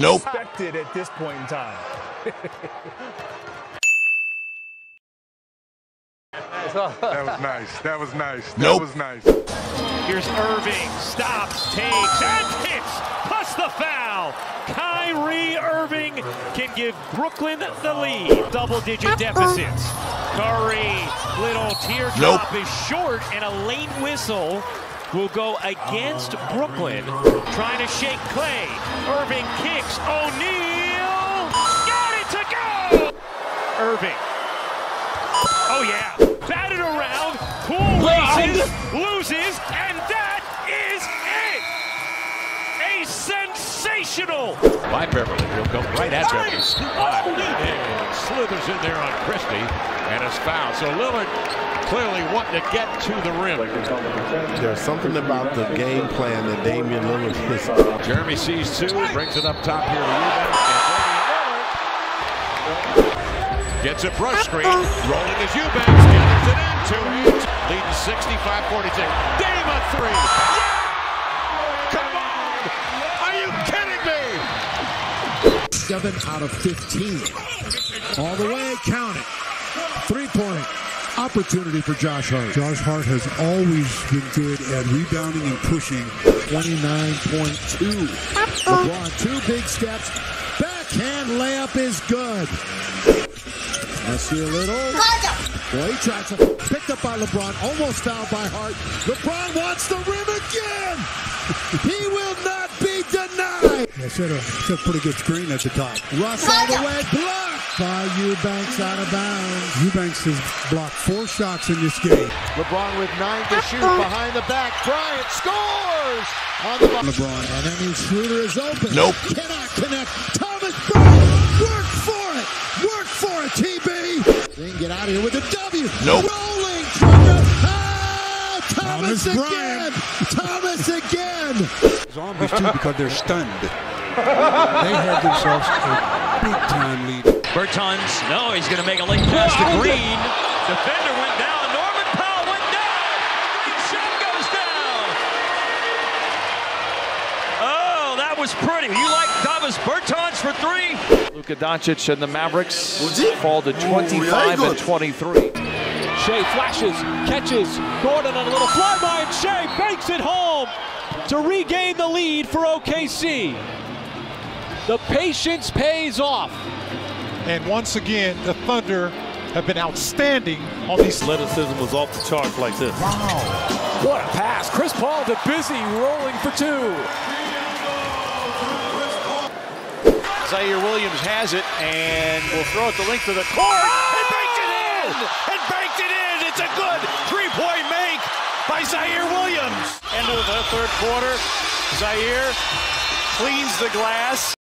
Nope. expected at this point in time. That was nice. That was nice. That Nope. was nice. Here's Irving, stops, takes, and hits, plus the foul. Kyrie Irving can give Brooklyn the lead. Double-digit deficits. Curry, little teardrop Nope. is short, and a late whistle will go against Brooklyn. Trying to shake Clay. Irving kicks. O'Neale got it to go. Irving. Oh yeah, batted around, cool races, loses, and that is it. A sensational. by Beverley. He'll come right at Beverley. Five. And oh, slithers in there on Christie and is fouled. So Lillard clearly wanting to get to the rim. There's something about the game plan that Damian Lillard is. Jerami sees two, brings it up top here to Eubanks. And Damian Gets a brush screen, rolling as Eubanks, gathers it in, two hands, leading 65-46. Dame a three. Yeah! Come on! Are you kidding me? Seven out of 15. All the way, count it. Three point opportunity for Josh Hart. Josh Hart has always been good at rebounding and pushing. 29.2. LeBron, two big steps. Backhand layup is good. I see a little. Boy, he tries to. Picked up by LeBron, almost fouled by Hart. LeBron wants the rim again. he will not be denied. Yeah, should have set a pretty good screen at the top. Russ all the way, blocked by Eubanks out of bounds. Eubanks has blocked four shots in this game. LeBron with nine to shoot behind the back. Bryant scores on the LeBron. And that means Schroeder is open. Nope. Cannot connect. Thomas Bryant. Work for it. Work for it, TB. Then get out of here with a W. Nope. Rolling trigger. Ah, Thomas, Thomas again. Thomas again. Zombies too because they're stunned. they had themselves a big time lead. Bertans, no, he's going to make a late pass to Green. Defender went down. Norman Powell went down. Green shot goes down. Oh, that was pretty. You like Thomas Bertans for three? Luka Doncic and the Mavericks fall to 25 and 23. Shai flashes, catches. Gordon on a little flyby, and Shai banks it home to regain the lead for OKC. The patience pays off. And once again, the Thunder have been outstanding on these. Athleticism was off the charts like this. Wow. What a pass. Chris Paul to Busy rolling for two. Ziaire Williams has it and will throw it the length of the court and banks it in! And banks it in! It's a good three-point make by Ziaire Williams. End of the third quarter, Zaire cleans the glass.